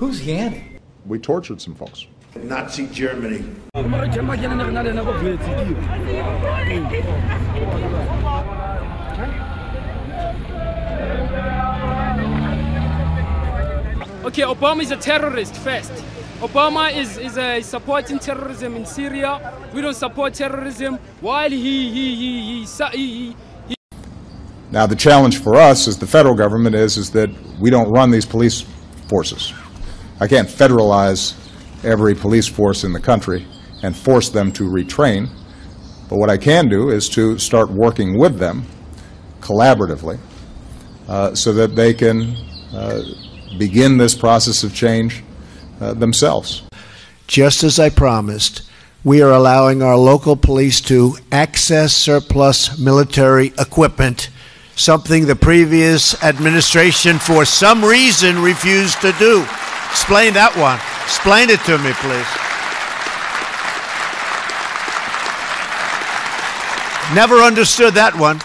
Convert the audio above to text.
Who's Yanni? We tortured some folks. Nazi Germany. Okay, Obama is a terrorist first. Obama is, is uh, supporting terrorism in Syria. We don't support terrorism while he, he, he, he, he, he, he Now, the challenge for us as the federal government is, is that we don't run these police forces. I can't federalize every police force in the country and force them to retrain. But what I can do is to start working with them collaboratively uh, so that they can uh, begin this process of change uh, themselves. Just as I promised, we are allowing our local police to access surplus military equipment, something the previous administration, for some reason, refused to do. Explain that one. Explain it to me, please. Never understood that one.